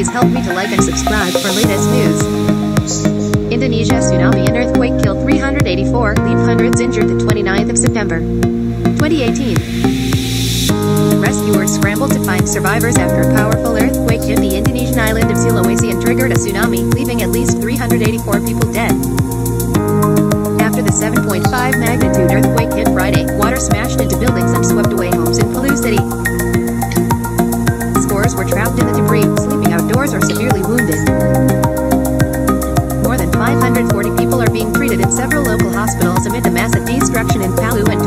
Please help me to like and subscribe for latest news. Indonesia tsunami and earthquake killed 384, leave hundreds injured the 29th of September 2018. Rescuers scrambled to find survivors after a powerful earthquake hit the Indonesian island of Sulawesi and triggered a tsunami, leaving at least 384 people dead. After the 7.5 magnitude earthquake hit Friday, water smashed into buildings and swept away homes in Palu City. Scores were trapped in hospitals amid the massive destruction in Palu and